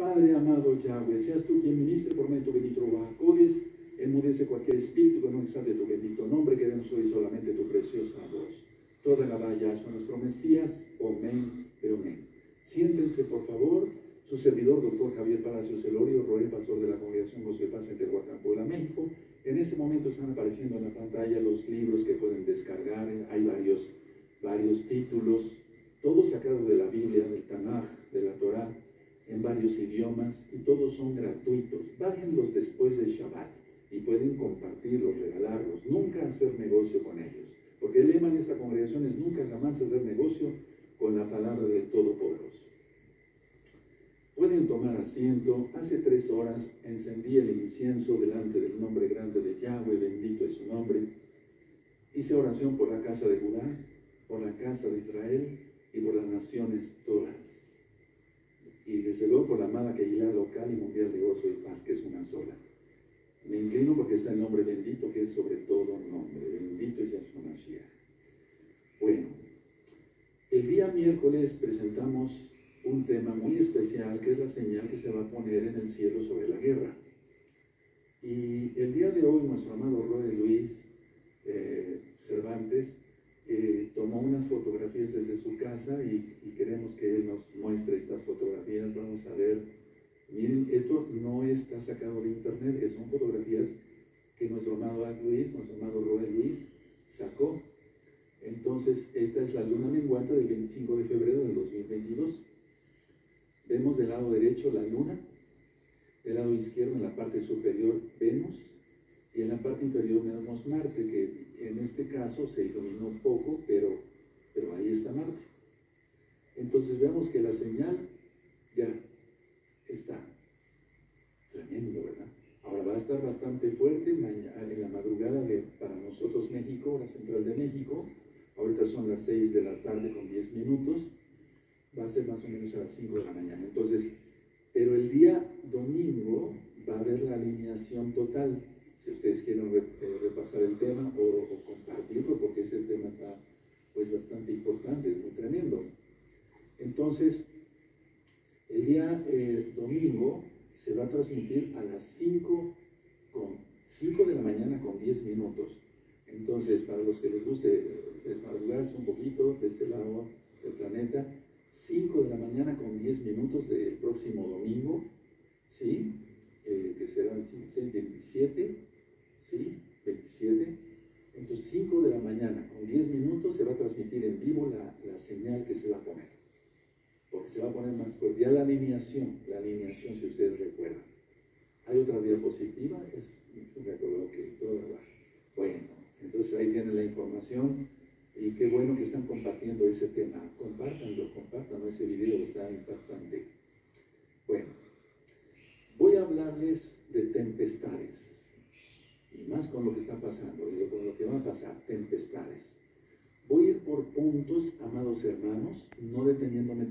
Padre amado Yahweh, seas tú quien ministre por medio de tu bendito Bajacodes, enmudece cualquier espíritu que no exalte tu bendito nombre, que demos hoy solamente tu preciosa voz. Toda la valla a nuestro Mesías, amén, amén. Siéntense, por favor. Su servidor, doctor Javier Palacios Elorio, Roel, pastor de la congregación José Paz en Tehuacán, México. En este momento están apareciendo en la pantalla los libros que pueden descargar. Hay varios, varios títulos, todos sacados de la Biblia, del Tanaj, de la Torá, en varios idiomas, y todos son gratuitos. Bájenlos después del Shabbat y pueden compartirlos, regalarlos, nunca hacer negocio con ellos. Porque el lema en esta congregación es nunca jamás hacer negocio con la palabra del Todopoderoso. Pueden tomar asiento. Hace tres horas encendí el incienso delante del nombre grande de Yahweh, bendito es su nombre. Hice oración por la casa de Judá, por la casa de Israel y por las naciones todas. Por la amada Keilah local y mundial de gozo y paz, que es una sola. Me inclino porque está el nombre bendito que es sobre todo nombre. Bendito es Yahshua Mashiach. Bueno, el día miércoles presentamos un tema muy especial que es la señal que se va a poner en el cielo sobre la guerra. Y el día de hoy nuestro amado Roy Luis eh, Cervantes eh, tomó unas fotografías desde su casa y, queremos que él nos muestre estas fotografías. Vamos a ver, miren, esto no está sacado de internet, son fotografías que nuestro amado Luis, nuestro amado Roy Luis sacó. Entonces, esta es la luna menguante del 25 de febrero del 2022. Vemos del lado derecho la luna, del lado izquierdo en la parte superior Venus y en la parte inferior vemos Marte, que en este caso se iluminó poco, pero, pero ahí está Marte. Entonces vemos que la señal ya está. Tremendo, ¿verdad? Ahora va a estar bastante fuerte en la madrugada de, para nosotros México, la central de México. Ahorita son las 6 de la tarde con 10 minutos va a ser más o menos a las 5 de la mañana. Entonces, pero el día domingo va a haber la alineación total. Si ustedes quieren eh, repasar el tema o, compartirlo, porque ese tema está pues bastante importante, es muy tremendo. Entonces, el día eh, domingo se va a transmitir a las 5 con 5 de la mañana con 10 minutos. Entonces, para los que les guste desmadrugarse un poquito de este lado del planeta, 5 de la mañana con 10 minutos del próximo domingo, ¿sí? Eh, que será el 27, ¿sí? 27. Entonces 5 de la mañana con 10 minutos se va a transmitir en vivo la, la, señal que se va a poner. Porque se va a poner más. Ya la alineación, la alineación si ustedes recuerdan. Hay otra diapositiva, es, me acuerdo que toda Bueno, entonces ahí viene la información y qué bueno que están compartiendo ese tema. Compártanlo, compártanlo, ese video está impactante. Bueno, voy a hablarles de tempestades. Y más con lo que está pasando, y con lo que va a pasar, tempestades. Voy a ir por puntos, amados hermanos, no deteniéndome